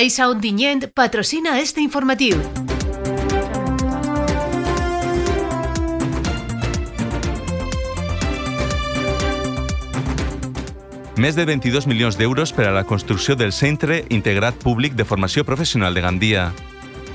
Caixa Ontinyent patrocina este informatiu. Més de 22 milions d'euros per a la construcció del Centre Integrat Públic de Formació Professional de Gandia.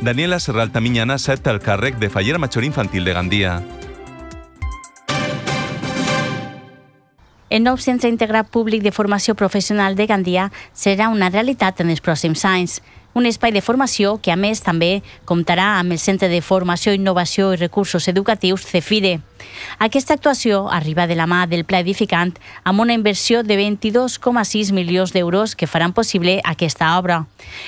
Daniela Serralta Miñana accepta el càrrec de Fallera Major Infantil de Gandia. El nou Centre Integrat Públic de Formació Professional de Gandia serà una realitat en els pròxims anys un espai de formació que, a més, també comptarà amb el Centre de Formació, Innovació i Recursos Educatius CEFIRE. Aquesta actuació arriba de la mà del Pla Edificant amb una inversió de 22,6 milions d'euros que faran possible aquesta obra.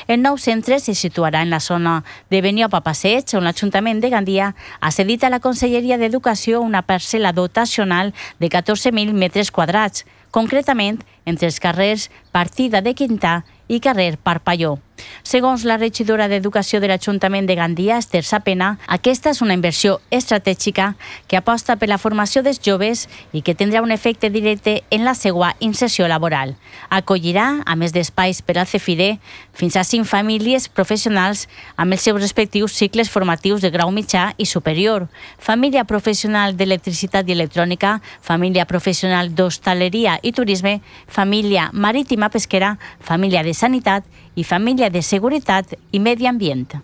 El nou centre se situarà en la zona de Beniopa Passeig, on l'Ajuntament de Gandia ha cedit a la Conselleria d'Educació una parcel·la dotacional de 14.000 metres quadrats, concretament entre els carrers Partida de Quintà i carrer Parpalló. Segons la regidora d'Educació de l'Ajuntament de Gandia, Esther Sapena, aquesta és una inversió estratègica que aposta per la formació dels joves i que tindrà un efecte directe en la seva inserció laboral. Acollirà, a més d'espais per al CEFIDE, fins a cinc famílies professionals amb els seus respectius cicles formatius de grau mitjà i superior, família professional d'electricitat i electrònica, família professional d'hostaleria i turisme, família marítima pesquera, família de sanitat i família de seguretat i medi ambient.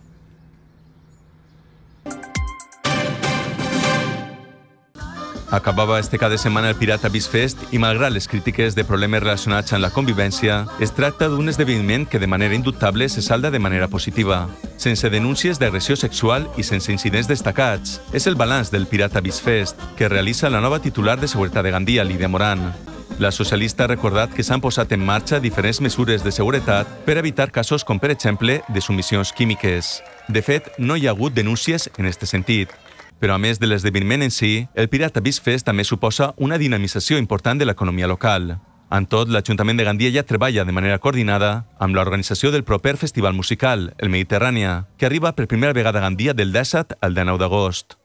Acabava este cada setmana el Pirata Beach Fest i malgrat les crítiques de problemes relacionats amb la convivència, es tracta d'un esdeveniment que de manera indubtable se salda de manera positiva, sense denúncies d'agressió sexual i sense incidents destacats. És el balanç del Pirata Beach Fest, que realitza la nova titular de Seguretat de Gandia, Lídia Moran. La socialista ha recordat que s'han posat en marxa diferents mesures de seguretat per evitar casos com, per exemple, de submissions químiques. De fet, no hi ha hagut denúncies en aquest sentit. Però a més de l'esdeveniment en si, el Pirata Beach Fest també suposa una dinamització important de l'economia local. En tot, l'Ajuntament de Gandia ja treballa de manera coordinada amb l'organització del proper festival musical, el Mediterrània, que arriba per primera vegada a Gandia del 17 al 19 d'agost.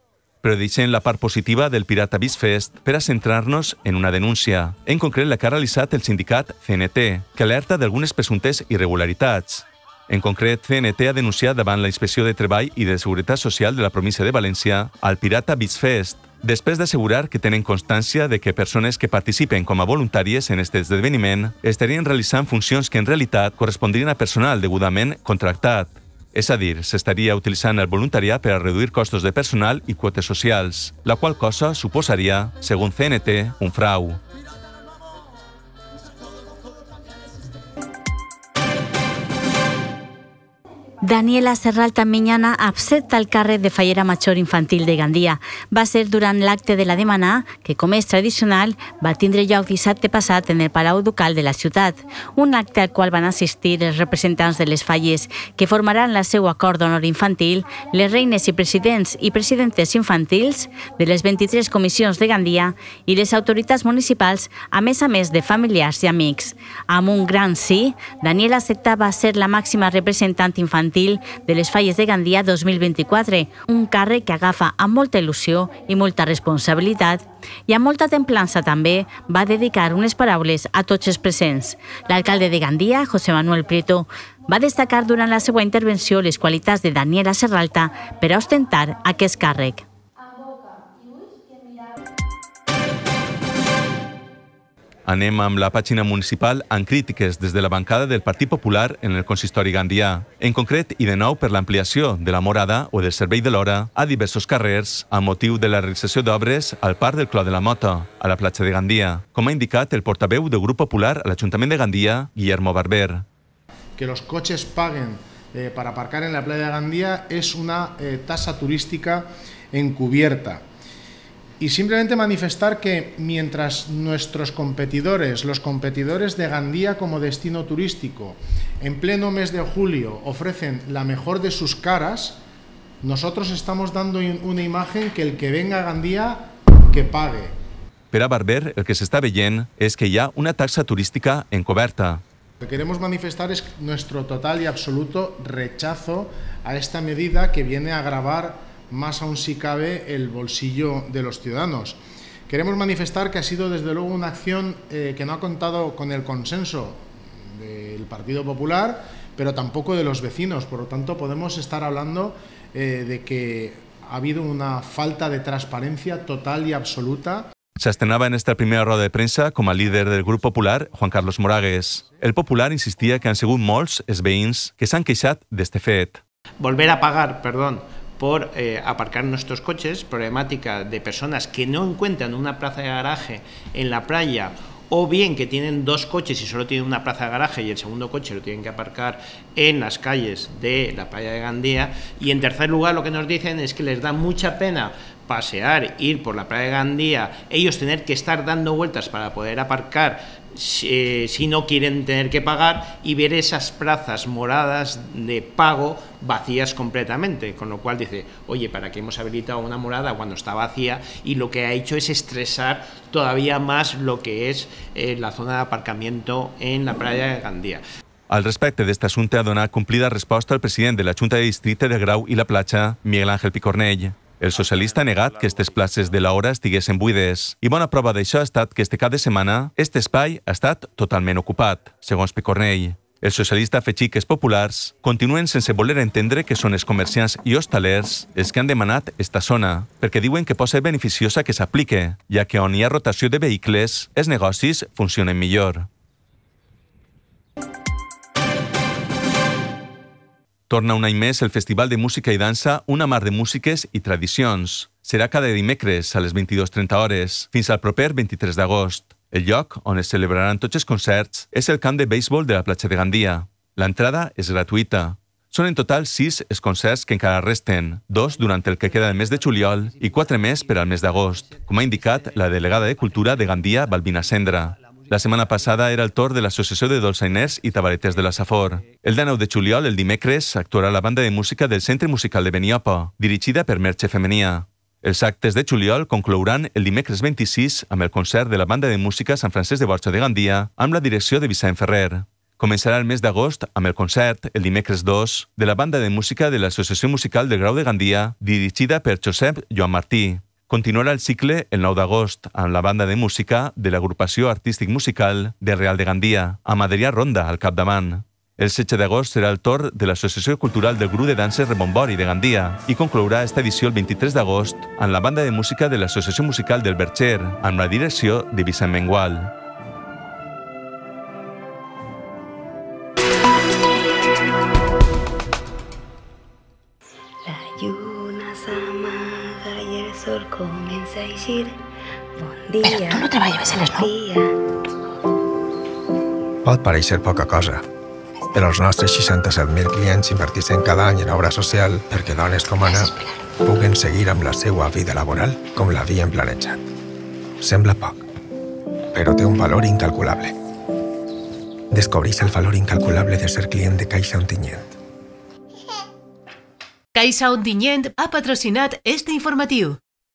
Però deixem la part positiva del Pirata Beach Fest per a centrar-nos en una denúncia, en concret la que ha realitzat el sindicat CNT, que alerta d'algunes presumptes irregularitats, en concret, CNT ha denunciat davant la Inspecció de Treball i de Seguretat Social de la província de València al Pirata Beach Fest, després d'assegurar que tenen constància de que persones que participen com a voluntàries en aquest esdeveniment estarien realitzant funcions que en realitat correspondrien a personal degudament contractat. És a dir, s'estaria utilitzant el voluntariat per a reduir costos de personal i quotes socials, la qual cosa suposaria, segons CNT, un frau. Daniela Serralta Miñana accepta el càrrec de fallera major infantil de Gandia. Va ser durant l'acte de la Demanar, que com és tradicional, va tindre lloc dissabte passat en el Palau Ducal de la ciutat. Un acte al qual van assistir els representants de les falles que formaran la seu acord d'honor infantil, les reines i presidents i presidentes infantils de les 23 comissions de Gandia i les autoritats municipals, a més a més de familiars i amics. Amb un gran sí, Daniela acceptava ser la màxima representant infantil infantil de les Falles de Gandia 2024, un càrrec que agafa amb molta il·lusió i molta responsabilitat i amb molta templança també va dedicar unes paraules a tots els presents. L'alcalde de Gandia, José Manuel Prieto, va destacar durant la seva intervenció les qualitats de Daniela Serralta per a ostentar aquest càrrec. Anem amb la pàgina municipal amb crítiques des de la bancada del Partit Popular en el consistori gandià. En concret, i de nou per l'ampliació de la morada o del servei de l'hora a diversos carrers amb motiu de la realització d'obres al Parc del Clot de la Mota, a la platja de Gandia, com ha indicat el portaveu del Grup Popular a l'Ajuntament de Gandia, Guillermo Barber. Que los coches paguen eh, para aparcar en la playa de Gandía es una eh, tasa turística encubierta. Y simplemente manifestar que mientras nuestros competidores, los competidores de Gandía como destino turístico, en pleno mes de julio ofrecen la mejor de sus caras, nosotros estamos dando una imagen que el que venga a Gandía, que pague. Per a Barber, el que s'està veient és que ha una taxa turística encoberta. Lo que queremos manifestar es nuestro total y absoluto rechazo a esta medida que viene a agravar más aún si cabe el bolsillo de los ciudadanos. Queremos manifestar que ha sido desde luego una acción eh, que no ha contado con el consenso del Partido Popular, pero tampoco de los vecinos. Por lo tanto, podemos estar hablando eh, de que ha habido una falta de transparencia total y absoluta. S'estrenava en esta primera roda de premsa com a líder del grup popular Juan Carlos Moragues. El popular insistia que han sigut molts els veïns que s'han queixat d'este fet. Volver a pagar, perdón, por eh, aparcar nuestros coches, problemática de personas que no encuentran una plaza de garaje en la playa o bien que tienen dos coches y solo tienen una plaza de garaje y el segundo coche lo tienen que aparcar en las calles de la playa de Gandía. Y en tercer lugar lo que nos dicen es que les da mucha pena pasear, ir por la playa de Gandía, ellos tener que estar dando vueltas para poder aparcar si, si, no quieren tener que pagar y ver esas plazas moradas de pago vacías completamente, con lo cual dice, oye, ¿para qué hemos habilitado una morada cuando está vacía? Y lo que ha hecho es estresar todavía más lo que es eh, la zona de aparcamiento en la playa de Gandía. Al respecte d'aquest assumpte ha donat complida resposta el president de la Junta de Districte de Grau i la Platja, Miguel Ángel Picornell. El socialista ha negat que aquestes places de l'hora estiguessin buides i bona prova d'això ha estat que este cap de setmana este espai ha estat totalment ocupat, segons Picornell. El socialista ha afegit que els populars continuen sense voler entendre que són els comerciants i hostalers els que han demanat esta zona, perquè diuen que pot ser beneficiosa que s'aplique, ja que on hi ha rotació de vehicles, els negocis funcionen millor. Torna un any més el Festival de Música i Dansa Una mar de músiques i tradicions. Serà cada dimecres a les 22.30 hores, fins al proper 23 d'agost. El lloc on es celebraran tots els concerts és el camp de béisbol de la platja de Gandia. L'entrada és gratuïta. Són en total sis els concerts que encara resten, dos durant el que queda del mes de juliol i quatre més per al mes d'agost, com ha indicat la delegada de Cultura de Gandia, Balbina Sendra. La setmana passada era el torn de l'Associació de Dolçainers i Tabareters de la Safor. El 19 de juliol, el dimecres, actuarà la banda de música del Centre Musical de Beniopa, dirigida per Merche Femenia. Els actes de juliol conclouran el dimecres 26 amb el concert de la banda de música Sant Francesc de Borja de Gandia amb la direcció de Vicent Ferrer. Començarà el mes d'agost amb el concert, el dimecres 2, de la banda de música de l'Associació Musical del Grau de Gandia, dirigida per Josep Joan Martí. Continuarà el cicle el 9 d'agost amb la banda de música de l'agrupació artístic musical de Real de Gandia, amb Adrià Ronda al capdavant. El 16 d'agost serà el torn de l'Associació Cultural del Grup de Danses Rebombori de Gandia i conclourà esta edició el 23 d'agost amb la banda de música de l'Associació Musical del Bercher, amb la direcció de Vicent Mengual. La lluna s'amaga i el sol comença a eixir. Bon dia. Però tu no treballaves a les nou? Pot pareixer poca cosa, però els nostres 67.000 clients inverteixen cada any en obra social perquè dones com Anna puguen seguir amb la seva vida laboral com l'havien planejat. Sembla poc, però té un valor incalculable. Descobreix el valor incalculable de ser client de Caixa Ontinyent. Caixa Ontinyent ha patrocinat este informatiu.